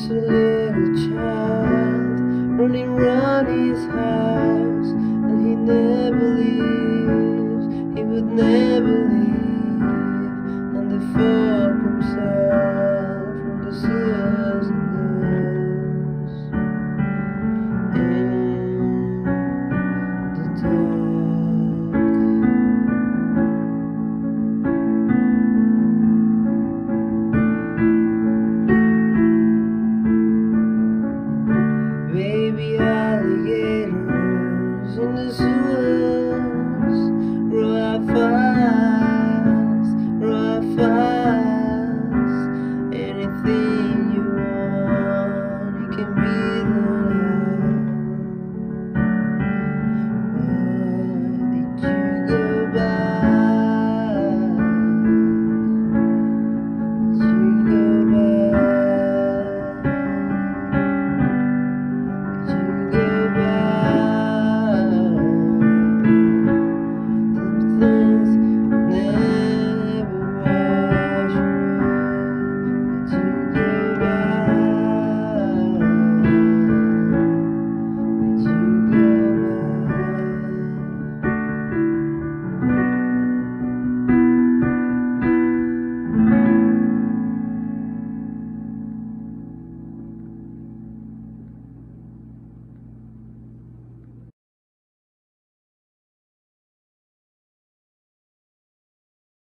There's a little child running round his house, and he never leaves, he would never leave. And the baby alligators in the sea.